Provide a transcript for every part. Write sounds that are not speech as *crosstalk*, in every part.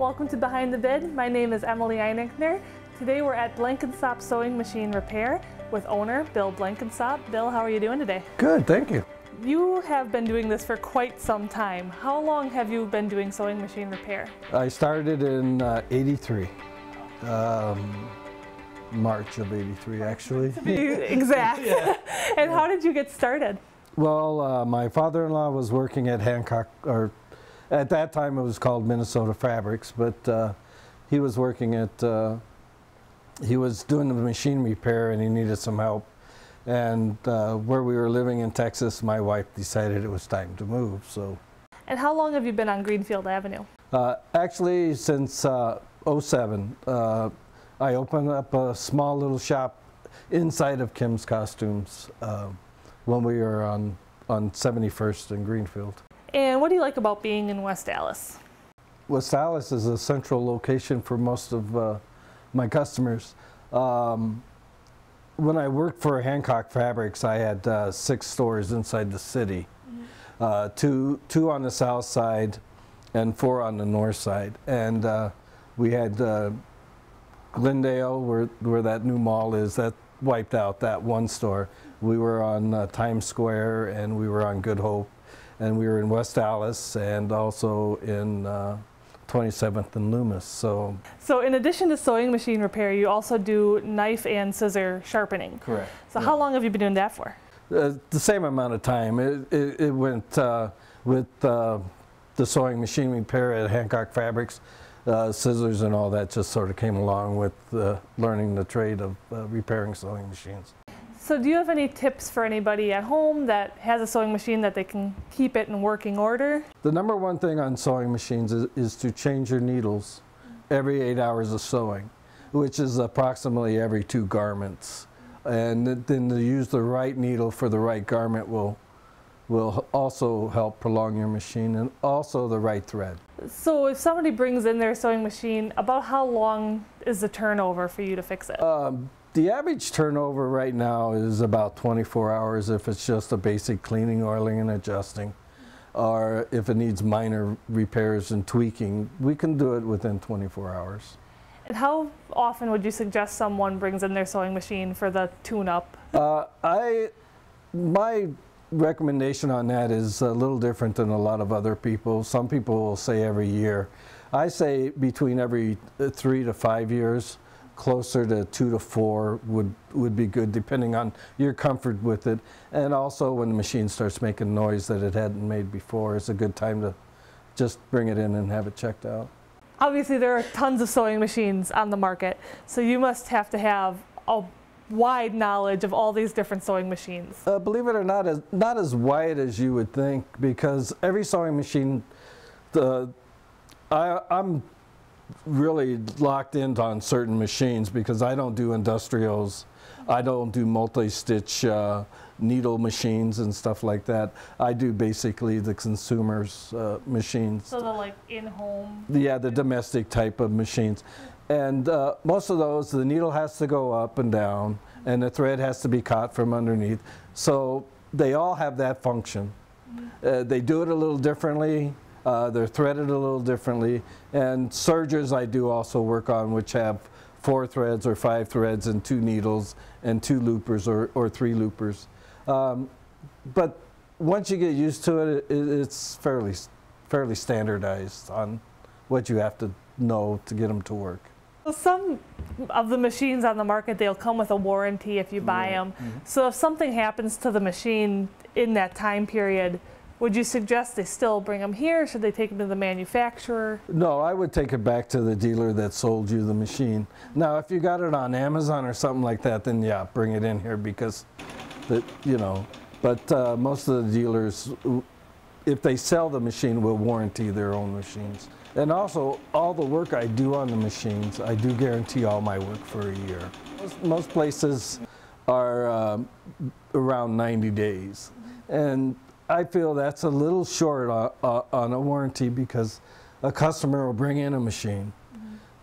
Welcome to Behind the Bid. My name is Emily Einigner. Today we're at Blenkinsop Sewing Machine Repair with owner Bill Blenkinsop. Bill, how are you doing today? Good, thank you. You have been doing this for quite some time. How long have you been doing sewing machine repair? I started in uh, 83. Um, March of 83 actually. To *laughs* be exact. *laughs* *laughs* and how did you get started? Well, uh, my father-in-law was working at Hancock, or at that time it was called Minnesota Fabrics, but uh, he was working at, uh, he was doing the machine repair and he needed some help. And uh, where we were living in Texas, my wife decided it was time to move, so. And how long have you been on Greenfield Avenue? Uh, actually, since uh, 07, uh, I opened up a small little shop inside of Kim's Costumes uh, when we were on, on 71st and Greenfield. And what do you like about being in West Allis? West Allis is a central location for most of uh, my customers. Um, when I worked for Hancock Fabrics, I had uh, six stores inside the city, uh, two, two on the south side and four on the north side. And uh, we had uh, Glendale, where, where that new mall is, that wiped out that one store. We were on uh, Times Square and we were on Good Hope. And we were in West Allis and also in uh, 27th and Loomis. So So in addition to sewing machine repair, you also do knife and scissor sharpening. Correct. So how long have you been doing that for? Uh, the same amount of time. It, it, it went uh, with uh, the sewing machine repair at Hancock Fabrics. Uh, scissors and all that just sort of came along with uh, learning the trade of uh, repairing sewing machines. So do you have any tips for anybody at home that has a sewing machine that they can keep it in working order? The number one thing on sewing machines is, is to change your needles every eight hours of sewing, which is approximately every two garments. And then to use the right needle for the right garment will will also help prolong your machine and also the right thread. So if somebody brings in their sewing machine, about how long is the turnover for you to fix it? Um, the average turnover right now is about 24 hours if it's just a basic cleaning, oiling, and adjusting. Or if it needs minor repairs and tweaking, we can do it within 24 hours. And how often would you suggest someone brings in their sewing machine for the tune-up? Uh, I, my recommendation on that is a little different than a lot of other people. Some people will say every year. I say between every uh, three to five years, closer to two to four would, would be good depending on your comfort with it. And also when the machine starts making noise that it hadn't made before, it's a good time to just bring it in and have it checked out. Obviously there are tons of sewing machines on the market, so you must have to have a wide knowledge of all these different sewing machines. Uh, believe it or not, as, not as wide as you would think because every sewing machine, the, I, I'm really locked in on certain machines because I don't do industrials. I don't do multi-stitch uh, needle machines and stuff like that. I do basically the consumer's uh, machines. So the like in-home. Yeah, the domestic type of machines. And uh, most of those, the needle has to go up and down, and the thread has to be caught from underneath. So they all have that function. Uh, they do it a little differently. Uh, they're threaded a little differently. And sergers I do also work on, which have four threads or five threads and two needles and two loopers or, or three loopers. Um, but once you get used to it, it, it's fairly, fairly standardized on what you have to know to get them to work. So some of the machines on the market, they'll come with a warranty if you buy them. So if something happens to the machine in that time period, would you suggest they still bring them here? Should they take them to the manufacturer? No, I would take it back to the dealer that sold you the machine. Now, if you got it on Amazon or something like that, then yeah, bring it in here because, the, you know, but uh, most of the dealers, if they sell the machine, will warranty their own machines. And also, all the work I do on the machines, I do guarantee all my work for a year. Most, most places are um, around 90 days. And I feel that's a little short on, uh, on a warranty because a customer will bring in a machine,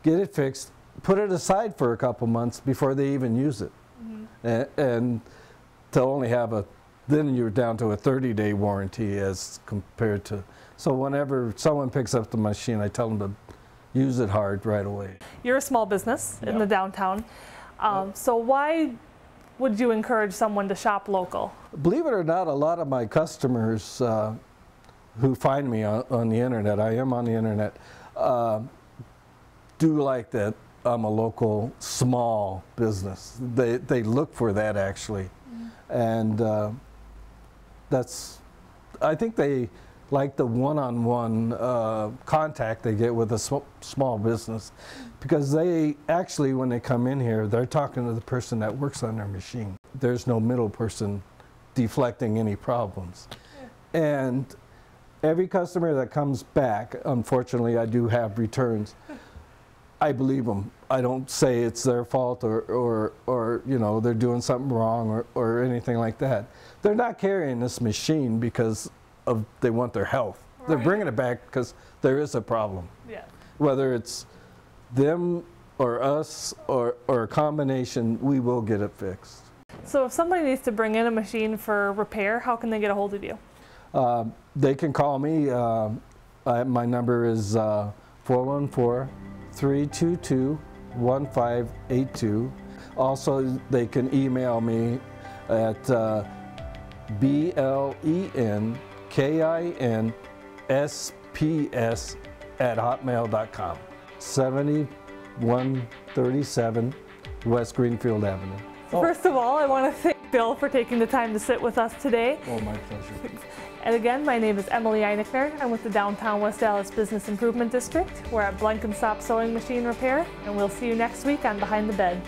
get it fixed, put it aside for a couple months before they even use it. And, and to only have a, then you're down to a 30 day warranty as compared to, so whenever someone picks up the machine, I tell them to, use it hard right away. You're a small business in the downtown. Um, So why would you encourage someone to shop local? Believe it or not, a lot of my customers uh, who find me on, on the internet, I am on the internet, uh, do like that I'm a local small business. They, they look for that actually. And uh, that's, I think they like the one on one contact they get with a sm- small business because they actually, when they come in here, they're talking to the person that works on their machine. There's no middle person deflecting any problems. And every customer that comes back, unfortunately, I do have returns. *laughs* I believe them. I don't say it's their fault or, or, or you know, they're doing something wrong or, or anything like that. They're not carrying this machine because of they want their health. They're bringing it back because there is a problem. Yeah. Whether it's them or us or, or a combination, we will get it fixed. So if somebody needs to bring in a machine for repair, how can they get a hold of you? Um, they can call me. Um, I, my number is uh, 414 322 1582. Also, they can email me at uh, B L E N K I N S P S at hotmail.com. 7137 West Greenfield Avenue. So First of all, I want to thank Bill for taking the time to sit with us today. Oh, my pleasure. *laughs* And again, my name is Emily Einickner. I'm with the Downtown West Allis Business Improvement District. We're at Blenkinsop Sewing Machine Repair, and we'll see you next week on Behind the BID.